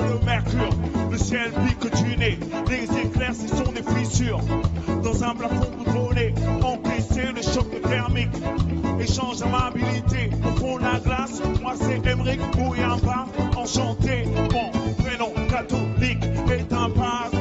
le mercure, le ciel pique du nez, les éclairs, ce sont des fissures. Dans un plafond boutronné, encaisser le choc thermique. Échange d'amabilité, au fond de la glace, moi c'est Emmerich Bouyamba, enchanté. Mon prénom catholique est un passoire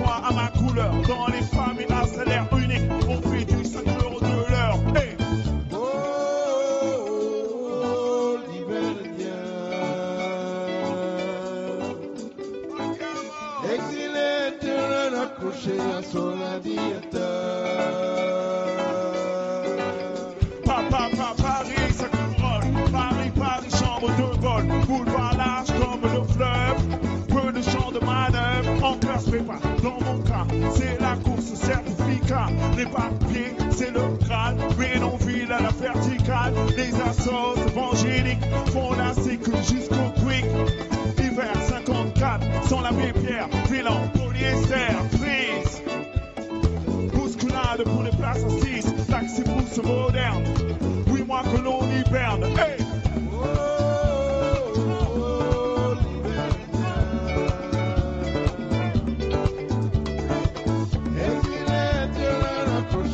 à son radiateur. Papa, papa, Paris, ça couronne. Paris, Paris, chambre de vol. Boulevard large comme le fleuve. Peu de champs de manœuvre. En classe prépa, dans mon cas, c'est la course certificat. Les papiers, c'est le grade. Bénonville à la verticale. Les assos évangéliques font la sécu jusqu'au quick. Hiver 54, sans la pierre, bilan, polyester,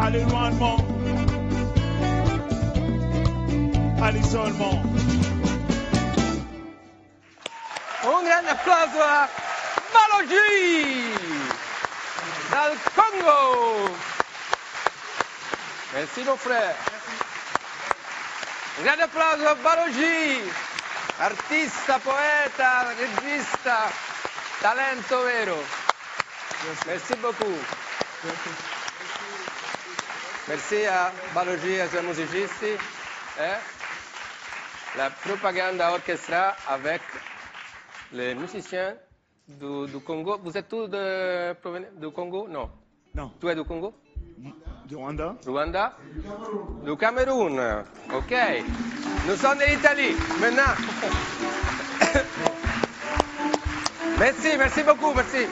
à l'éloignement, à l'isolement. Un grande applauso a Malogi dal Congo. Merci mon frère. Un grande applauso a Balogi, artista, poeta, regista, talento vero. Merci beaucoup. Merci à Balogi et à ses musicisti. Eh? La propaganda orchestra avec les musiciens du, du Congo. Vous êtes tous de, du Congo? Non. Non, Tu es du Congo? Du Rwanda. Rwanda? Du Cameroun. Ok. Nous sommes de l'Italie. Maintenant. merci, merci beaucoup, merci.